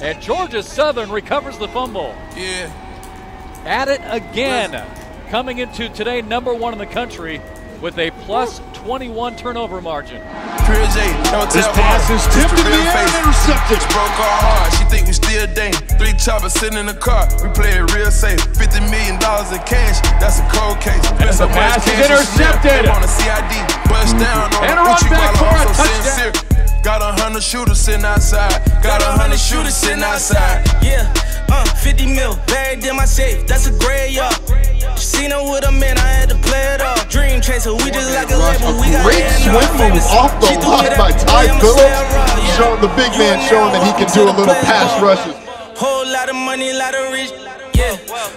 And Georgia Southern recovers the fumble. Yeah. At it again. Coming into today, number one in the country with a plus 21 turnover margin. This pass is tipped in the air and intercepted. Broke our heart. She think we still dating. Three choppers sitting in the car. We play it real safe. Fifty million dollars in cash. That's a cold case. And the pass is intercepted. On a CID. Bust down on And a run back for a touchdown. Got a hundred shooters sitting outside. Got a hundred shooters sitting outside. Yeah, uh, 50 mil, buried in my safe, that's a graveyard. Seen her with a man, I had to play it off. Dream chaser, we just like a label, we got Great hand swim move off the She threw line it by Ty me, Phillips. say I'm raw, yeah. Showing the big You man showing that he can do a little pass rushes. Whole lot of money, lot of rich.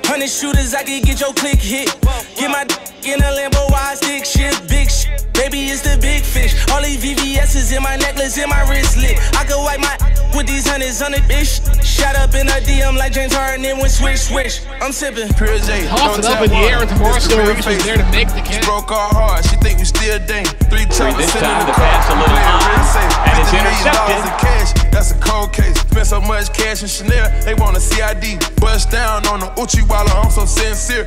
Yeah, hundred shooters, I can get your click hit. Get my d- in a Lambo, wide stick shit, big shit. Baby, it's the big fish. All these VVS's in my necklace, in my wristlet. I could wipe my with these hundreds on it, bitch. Shot up in a DM like James Harden, then went swish, swish. I'm sipping. Pure J. Toss don't it up in the air and the real Reese was face. there to make the catch. Broke our heart. She think we still dang. Three choppers this sitting time so much cash in Chanel, they want a CID. Bust down on the Uchi while I'm so sincere.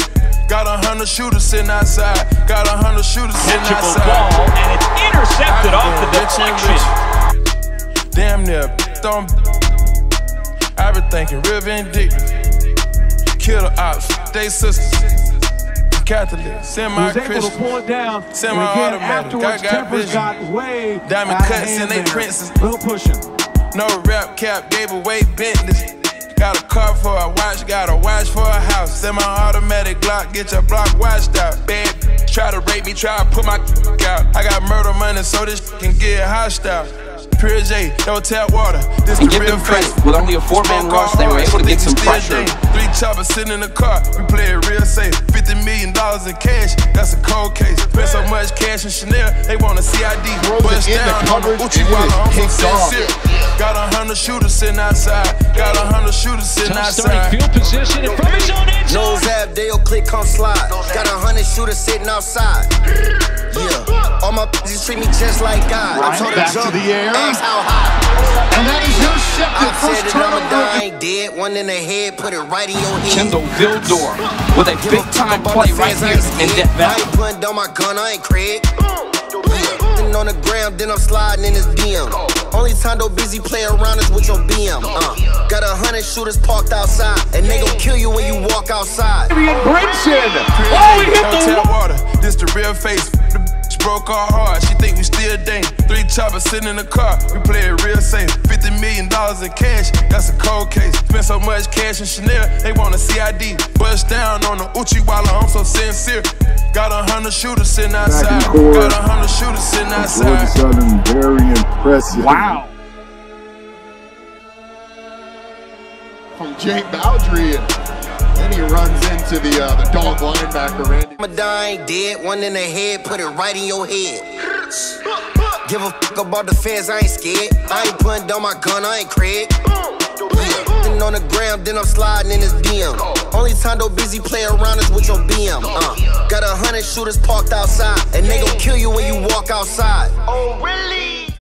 Got a hundred shooters sitting outside. Got a hundred shooters sitting outside. ball, and it's intercepted off the Rich deflection. rich. Damn near thumb. I've been thinking real vindictive. Kill the ops, they sisters. Catholic, semi was able to Christian. pull it down. and Semi-automatic. again, afterwards, I got tempers vision. got way Diamond out of cuts hand and they there. princes. Little pushing. No rap cap, gave away Bentleys. Got a car for a watch, got a watch for a house. Semi automatic Glock, get your block washed out. Bad try to rape me, try to put my out. I got murder money, so this can get hostile. Pure J, don't tap water. This And the give real them face. With only a four-man rush, they were able to get some pressure. Three choppers sitting in the car, we play it real safe. Fifty million dollars in cash, that's a cold case. Spent so much cash in Chanel, they want a CID. Throws it Bust in the down on the coverage, Uchi while I'm so kicked off. sincere. Got a hundred shooters sitting outside. Got a hundred shooters sitting Tough starting outside. field position and from his own end zone. Nose ab, Dale click, come slide. Got a hundred shooters sitting outside. Yeah, all my bitches treat me just like God. I told her Back to the air. ask how high. And that is intercepted. I First said I'ma turnover. die, I ain't dead. One in the head, put it right in your head. Kindle Vildor with a Give big time play right here ain't in scared. Death I ain't putting down my gun, I ain't Craig. Yeah. Sitting on the ground, then I'm sliding in his DM. Only time though busy play around is with your BM. Uh, got a hundred shooters parked outside, and they gon' kill you when you walk outside. Ian Brinson. Oh, he hit don't the tap water. This the real face. The broke our heart. She think we still dang. Three choppers sitting in the car. We play it real safe. Fifty million dollars in cash. That's a cold case. Spent so much cash in Chanel. They want a CID. Bust down on the Uchi while I'm so sincere. Got a hundred shooters sitting outside. Got a hundred shooters sitting outside. Southern, very impressive. Wow. From Jay Bowdry. And then he runs into the, uh, the dog linebacker, Randy. Die, I ain't dead. One in the head, put it right in your head. Give a fuck about the fans, I ain't scared. I ain't putting down my gun, I ain't Craig. Yeah. On the ground, then I'm sliding in his DM. Only time though busy play around is with your BM. Uh, got a hundred shooters parked outside, and they gon' kill you when you walk outside. Oh, really?